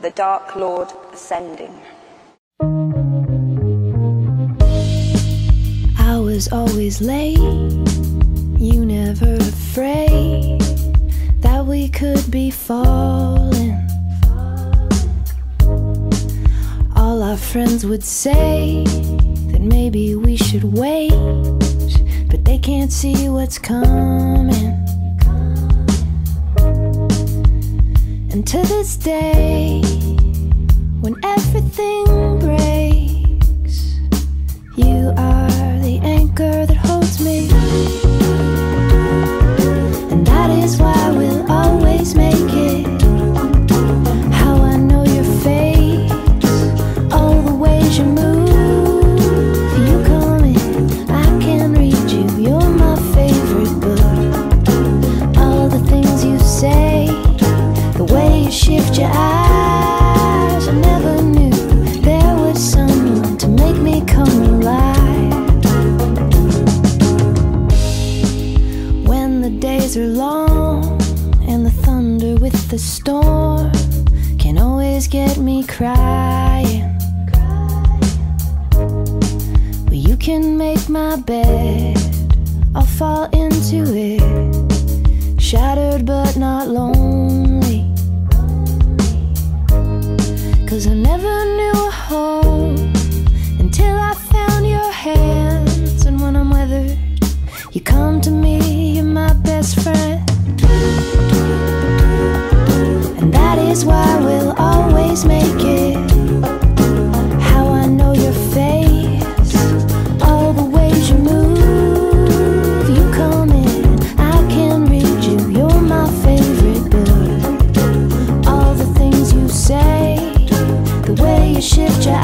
the Dark Lord ascending. I was always late, you never afraid that we could be falling. All our friends would say that maybe we should wait, but they can't see what's coming. And to this day, when everything the storm can always get me crying. Well, you can make my bed, I'll fall into it, shattered but not lonely. Cause I never you shift your.